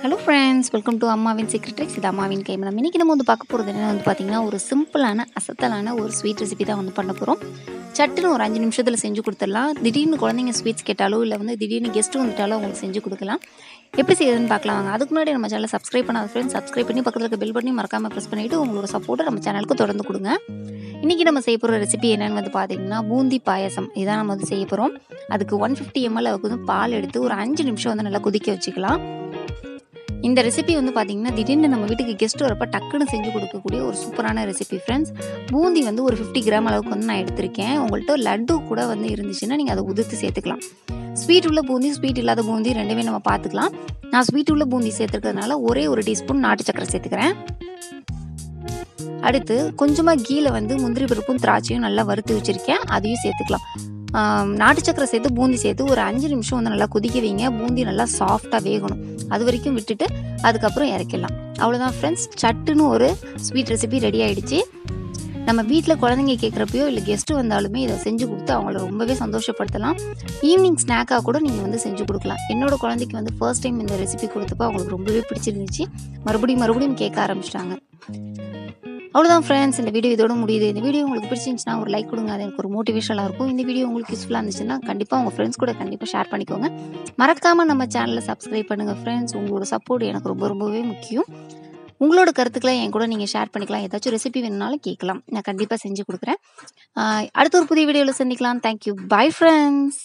Hello friends welcome to அம்மாவின் சீக்ரெட்ரிக்ஸ் இது அம்மாவின் கைமணம் இன்றைக்கி நம்ம வந்து பார்க்க போகிறது என்ன வந்து பார்த்திங்கன்னா ஒரு சிம்பிளான அசத்தலான ஒரு ஸ்வீட் ரெசிபி தான் வந்து பண்ண போகிறோம் சட்டுன்னு ஒரு அஞ்சு நிமிஷத்தில் செஞ்சு கொடுத்துடலாம். திடீர்னு குழந்தைங்க ஸ்வீட்ஸ் கேட்டாலோ இல்லை வந்து திடீர்னு கெஸ்ட்டு வந்துட்டாலோ அவங்களுக்கு செஞ்சு கொடுக்கலாம். எப்படி செய்யுதுன்னு பார்க்கலாம் வாங்க. அதுக்கு முன்னாடி நம்ம சேனலை சப்ஸ்கிரைப் பண்ணாத ஃப்ரெண்ட்ஸ் சப்ஸ்கிரைப் பண்ணி பக்கத்தில் இருக்க பெல் பண்ணி மறக்காமல் ப்ரெஸ் பண்ணிவிட்டு உங்களோட சப்போர்ட்டை நம்ம சேனலுக்கு தொடர்ந்து கொடுங்க. இன்றைக்கி நம்ம செய்ய போகிற ரெசிபி என்னென்னு வந்து பார்த்தீங்கன்னா பூந்தி பாயசம். இதான் நம்ம வந்து செய்ய போகிறோம் அதுக்கு ஒன் ஃபிஃப்டி எம்எல் அளவுக்கு வந்து பால் எடுத்து ஒரு அஞ்சு நிமிஷம் வந்து நல்லா கொதிக்க வச்சுக்கலாம். இந்த ரெசிபி வந்து பார்த்தீங்கன்னா திடீர்னு நம்ம வீட்டுக்கு கெஸ்ட் வரப்போ டக்குன்னு செஞ்சு கொடுக்கக்கூடிய ஒரு சூப்பரான ரெசிபி ஃப்ரெண்ட்ஸ் பூந்தி வந்து ஒரு ஃபிஃப்டி கிராம் அளவுக்கு வந்து நான் எடுத்திருக்கேன். உங்கள்கிட்ட லட்டு கூட வந்து இருந்துச்சுன்னா நீங்கள் அதை உதிர்த்து சேர்த்துக்கலாம். ஸ்வீட் உள்ள பூந்தி ஸ்வீட் இல்லாத பூந்தி ரெண்டுமே நம்ம பார்த்துக்கலாம் நான் ஸ்வீட் உள்ள பூந்தி சேர்த்துருக்கிறதுனால ஒரே ஒரு டீஸ்பூன் நாட்டு சக்கரை சேர்த்துக்கிறேன். அடுத்து கொஞ்சமாக கீழே வந்து முந்திரி பருப்பும் திராட்சையும் நல்லா வறுத்து வச்சுருக்கேன். அதையும் சேர்த்துக்கலாம். நாட்டு சக்கரை சேர்த்து பூந்தி சேர்த்து ஒரு அஞ்சு நிமிஷம் வந்து நல்லா கொதிக்க வைங்க. பூந்தி நல்லா சாஃப்டாக வேகணும். அது வரைக்கும் விட்டுட்டு அதுக்கப்புறம் இறக்கிடலாம். அவ்வளோதான் ஃப்ரெண்ட்ஸ் சட்டுன்னு ஒரு ஸ்வீட் ரெசிபி ரெடி ஆகிடுச்சு நம்ம வீட்டில் குழந்தைங்க கேட்குறப்பயோ இல்லை கெஸ்ட்டு வந்தாலுமே இதை செஞ்சு கொடுத்து அவங்கள ரொம்பவே சந்தோஷப்படுத்தலாம். ஈவினிங் ஸ்நாக்காக கூட நீங்கள் வந்து செஞ்சு கொடுக்கலாம். என்னோடய குழந்தைக்கு வந்து ஃபர்ஸ்ட் டைம் இந்த ரெசிபி கொடுத்தப்போ அவங்களுக்கு ரொம்பவே பிடிச்சிருந்துச்சு. மறுபடியும் மறுபடியும் கேட்க ஆரம்பிச்சிட்டாங்க. அவ்வளோதான் ஃப்ரெண்ட்ஸ் இந்த வீடியோ இதோட முடியுது. இந்த வீடியோ உங்களுக்கு பிடிச்சிருந்துச்சுன்னா ஒரு லைக் கொடுங்க. அது எனக்கு ஒரு மோட்டிவேஷனாக இருக்கும். இந்த வீடியோ உங்களுக்கு யூஸ்ஃபுல்லாக இருந்துச்சுன்னா கண்டிப்பாக உங்கள் ஃப்ரெண்ட்ஸ் கூட கண்டிப்பாக ஷேர் பண்ணிக்கோங்க. மறக்காமல் நம்ம சேனலை சப்ஸ்கிரைப் பண்ணுங்கள் ஃப்ரெண்ட்ஸ் உங்களோட சப்போர்ட் எனக்கு ரொம்ப ரொம்பவே முக்கியம். உங்களோட கருத்துக்களை என் கூட நீங்கள் ஷேர் பண்ணிக்கலாம். ஏதாச்சும் ரெசிபி வேணுனாலும் கேட்கலாம். நான் கண்டிப்பாக செஞ்சு கொடுக்குறேன். அடுத்த ஒரு புதிய வீடியோவில் சந்திக்கலாம். Thank you bye friends